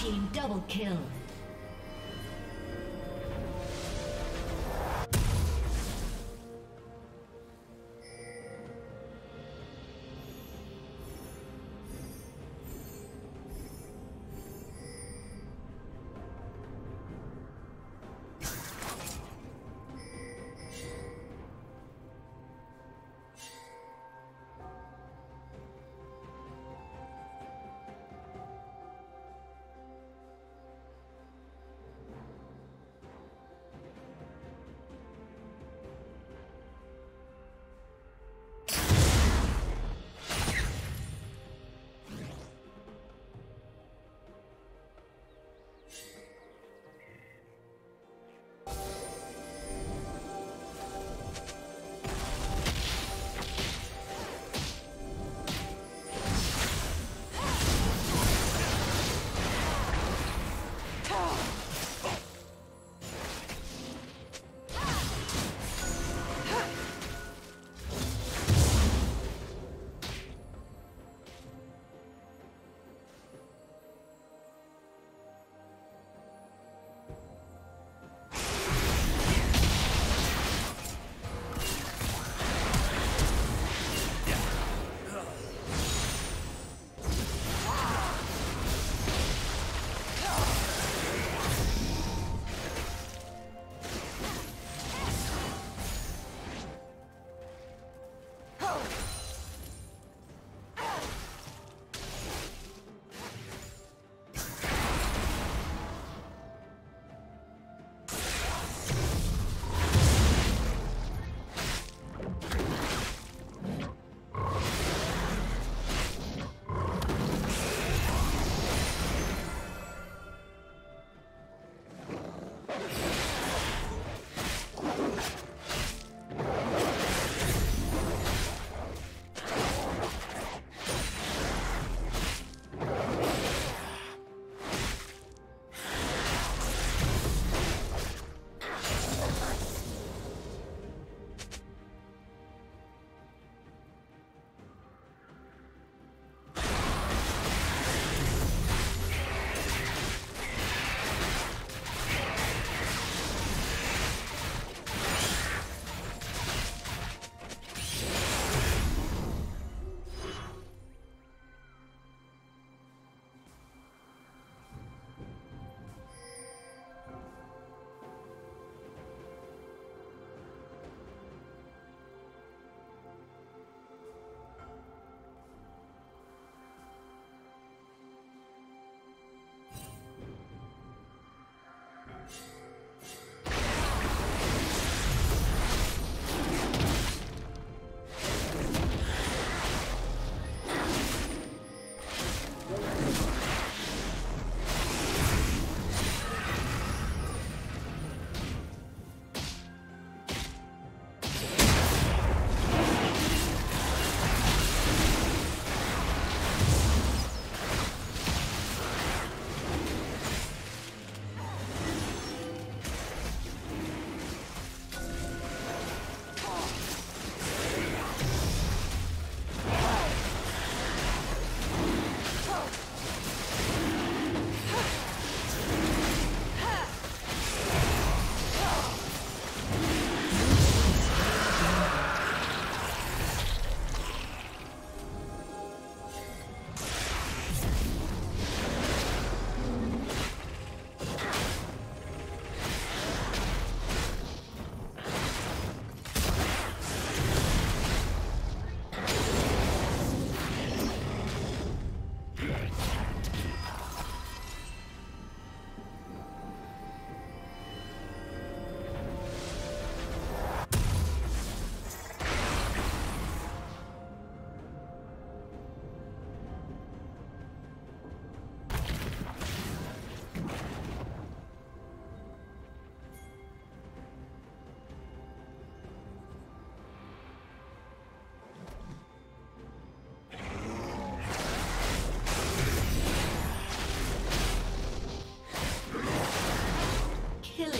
team double kill.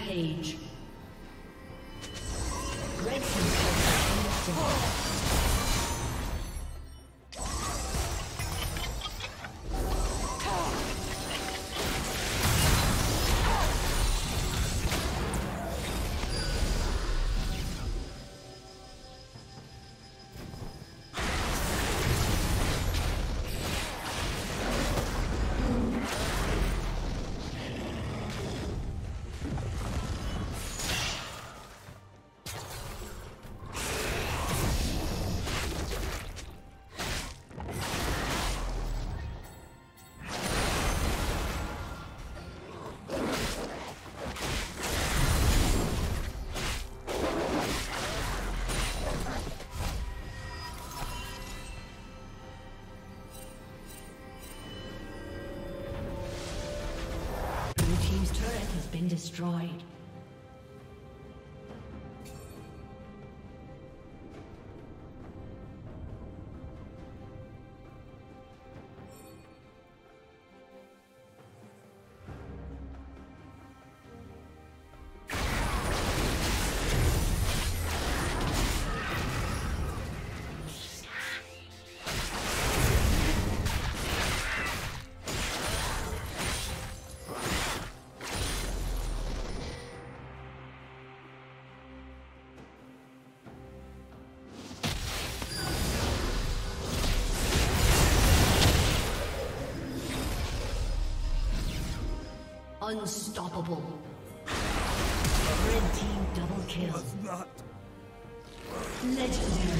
Rampage. Destroyed. Unstoppable. Red team double kill. Legendary.